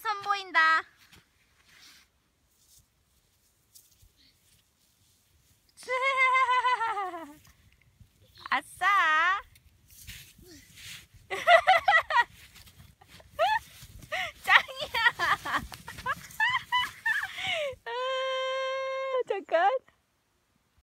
선보인다. 아싸. 짱이야. 아, 잠깐.